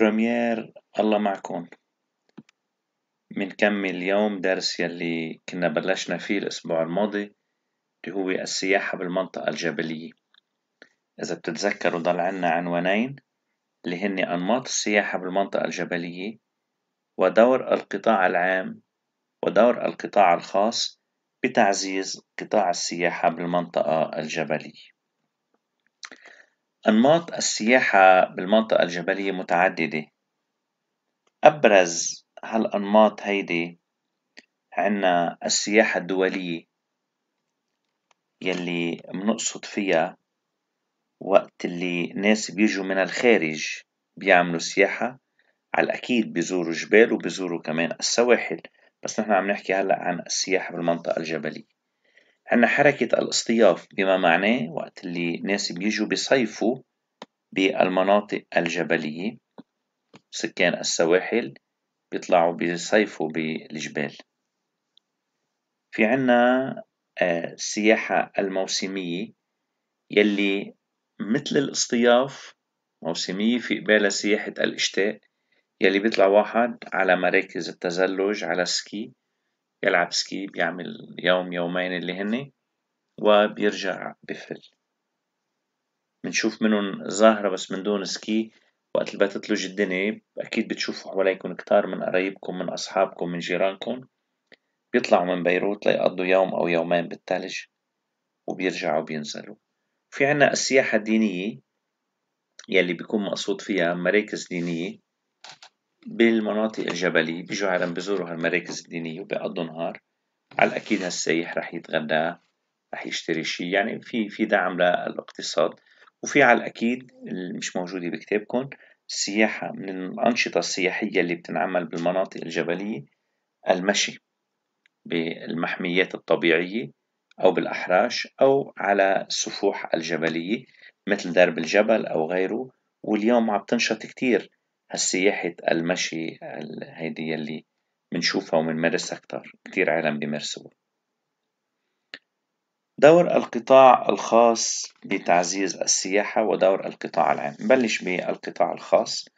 بريمير الله معكم. بنكمل اليوم درس يلي كنا بلشنا فيه الأسبوع الماضي اللي هو السياحة بالمنطقة الجبلية. إذا بتتذكروا ضل عنا عنوانين اللي هن أنماط السياحة بالمنطقة الجبلية ودور القطاع العام ودور القطاع الخاص بتعزيز قطاع السياحة بالمنطقة الجبلية. أنماط السياحة بالمنطقة الجبلية متعددة. أبرز هالأنماط هيدي عنا السياحة الدولية يلي منقصد فيها وقت اللي ناس بيجوا من الخارج بيعملوا سياحة. على الأكيد بيزوروا جبال وبيزوروا كمان السواحل بس نحن عم نحكي هلأ عن السياحة بالمنطقة الجبلية. عنا حركة الاصطياف بما معناه وقت اللي ناس بيجوا بيصيفوا بالمناطق الجبلية سكان السواحل بيطلعوا بيصيفوا بالجبال. في عنا آه، السياحة الموسمية يلي مثل الاصطياف موسمية في قبالها سياحة الإشتاء يلي بيطلع واحد على مراكز التزلج على سكي يلعب سكي بيعمل يوم يومين اللي هن وبيرجع بيفل. بنشوف منهم ظاهرة بس من دون سكي. وقت اللي بتتلج الدنيا أكيد بتشوفوا حواليكم كتار من قرايبكم من أصحابكم من جيرانكم. بيطلعوا من بيروت ليقضوا يوم أو يومين بالثلج وبيرجعوا بينزلوا في عنا السياحة الدينية يلي بيكون مقصود فيها مراكز دينية. بالمناطق الجبلية بيجوا عالم بيزوروا هالمراكز الدينية وبيقضوا نهار. على الأكيد هالسايح رح يتغدى رح يشتري شي. يعني في في دعم للاقتصاد. وفي على الأكيد اللي مش موجودة بكتابكم السياحة من الأنشطة السياحية اللي بتنعمل بالمناطق الجبلية المشي بالمحميات الطبيعية أو بالأحراش أو على السفوح الجبلية مثل درب الجبل أو غيره. واليوم عم تنشط كتير. هالسياحة المشي هيدي يلي بنشوفها وبنمارسها كتار كتير عالم بيمارسوها دور القطاع الخاص بتعزيز السياحة ودور القطاع العام. نبلش بالقطاع الخاص.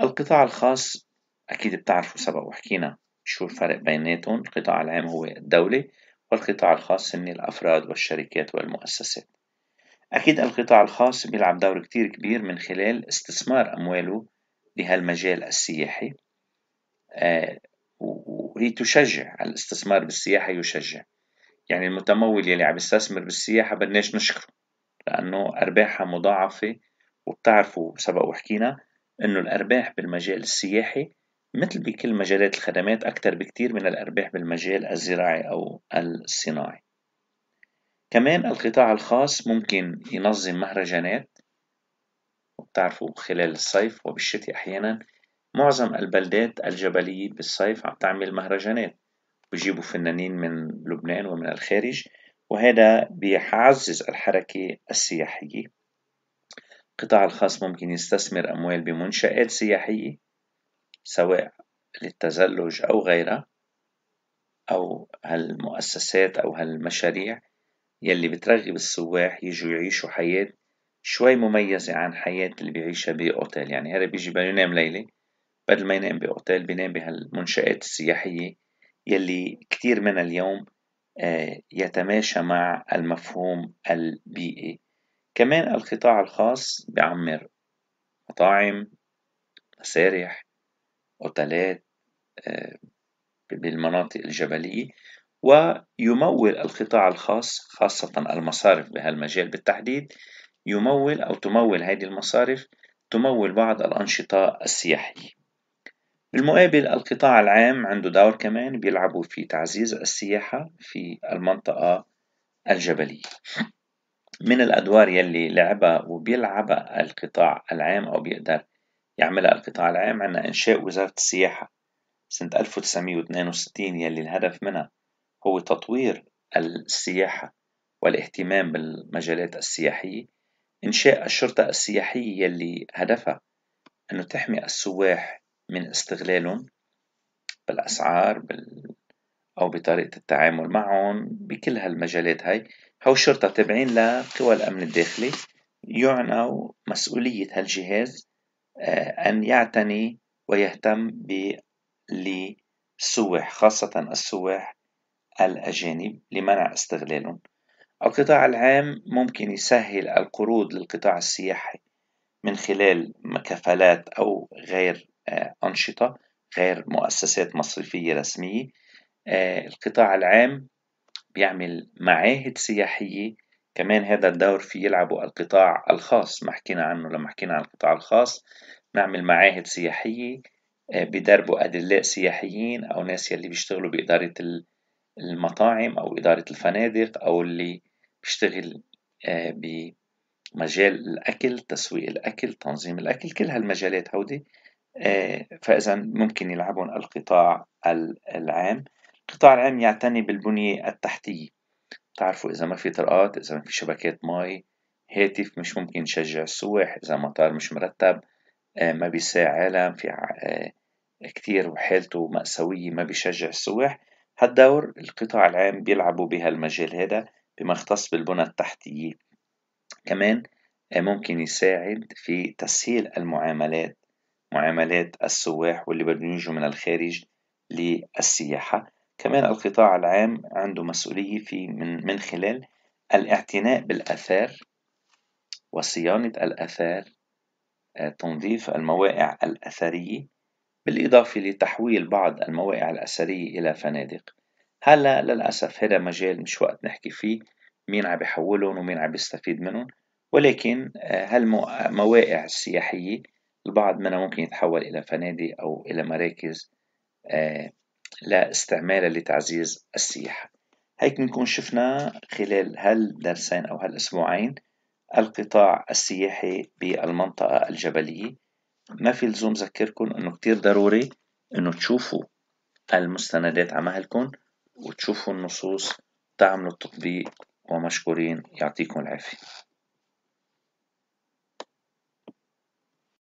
القطاع الخاص أكيد بتعرفوا سبق وحكينا شو الفرق بيناتهم. القطاع العام هو الدولة والقطاع الخاص هن الأفراد والشركات والمؤسسات. أكيد القطاع الخاص بيلعب دور كتير كبير من خلال استثمار أمواله بهالمجال السياحي. آه وهي تشجع الاستثمار بالسياحة يشجع. يعني المتمول يلي عم يستثمر بالسياحة بدناش نشكره لأنه أرباحها مضاعفة وبتعرفوا سبق وحكينا إنه الأرباح بالمجال السياحي مثل بكل مجالات الخدمات أكثر بكتير من الأرباح بالمجال الزراعي أو الصناعي. كمان القطاع الخاص ممكن ينظم مهرجانات وبتعرفوا خلال الصيف وبالشتاء أحيانا معظم البلدات الجبلية بالصيف عم تعمل مهرجانات. بيجيبوا فنانين من لبنان ومن الخارج وهذا بيعزز الحركة السياحية. القطاع الخاص ممكن يستثمر أموال بمنشآت سياحية سواء للتزلج أو غيرها أو هالمؤسسات أو هالمشاريع يلي بترغب السواح يجوا يعيشوا حياة شوي مميزة عن حياة اللي بيعيشها بأوتيل. يعني هذا بيجي بينام ليلة بدل ما ينام بأوتيل بينام بهالمنشآت السياحية يلي كتير منها اليوم آه، يتماشى مع المفهوم البيئي. كمان القطاع الخاص بيعمر مطاعم مسارح أوتيلات آه، بالمناطق الجبلية ويمول القطاع الخاص خاصة المصارف بهالمجال بالتحديد يمول أو تمول هذه المصارف تمول بعض الأنشطة السياحية. بالمقابل القطاع العام عنده دور كمان بيلعبوا في تعزيز السياحة في المنطقة الجبلية. من الأدوار يلي لعبها وبيلعبها القطاع العام أو بيقدر يعملها القطاع العام عنا إنشاء وزارة السياحة. سنة 1962 يلي الهدف منها هو تطوير السياحة والاهتمام بالمجالات السياحية إنشاء الشرطة السياحية يلي هدفها أنه تحمي السواح من استغلالهم بالأسعار بال... أو بطريقة التعامل معهم بكل هالمجالات هاي. هو الشرطة تابعين لقوى الأمن الداخلي يعنوا مسؤولية هالجهاز أن يعتني ويهتم للسواح خاصة السواح الأجانب لمنع استغلالهم. القطاع العام ممكن يسهل القروض للقطاع السياحي من خلال كفالات أو غير آه، أنشطة غير مؤسسات مصرفية رسمية. آه، القطاع العام بيعمل معاهد سياحية. كمان هذا الدور فيه يلعبه القطاع الخاص. ما حكينا عنه لما حكينا عن القطاع الخاص نعمل معاهد سياحية آه، بدربوا أدلاء سياحيين أو ناس يلي بيشتغلوا بإدارة المطاعم أو إدارة الفنادق أو اللي بيشتغل آه، بمجال الأكل تسويق الأكل تنظيم الأكل كل هالمجالات هودي آه، فإذا ممكن يلعبون القطاع العام. القطاع العام يعتني بالبنية التحتية. تعرفوا إذا ما في طرقات إذا ما في شبكات مي هاتف مش ممكن يشجع السواح إذا مطار مش مرتب آه، ما بيساع عالم في كتير وحالته مأساوية ما بيشجع السواح. هالدور القطاع العام بيلعبوا بهالمجال هذا. بما يختص بالبنى التحتية. كمان آه، ممكن يساعد في تسهيل المعاملات معاملات السواح واللي بدهم يجوا من الخارج للسياحة. كمان القطاع العام عنده مسؤولية في من, من خلال الاعتناء بالآثار وصيانة الآثار آه، تنظيف المواقع الأثرية بالإضافة لتحويل بعض المواقع الأثرية إلى فنادق. هلا للأسف هذا مجال مش وقت نحكي فيه مين عم بيحولهم ومين عم بيستفيد منهم ولكن آه، هالمواقع السياحية البعض منها ممكن يتحول إلى فنادق أو إلى مراكز آه، لاستعمالها لتعزيز السياحة؟ هيك بنكون شفنا خلال هالدرسين أو هالأسبوعين القطاع السياحي بالمنطقة الجبلية. ما في لزوم ذكركم إنه كتير ضروري إنه تشوفوا المستندات على مهلكم وتشوفوا النصوص تعملوا التطبيق ومشكورين يعطيكم العافية.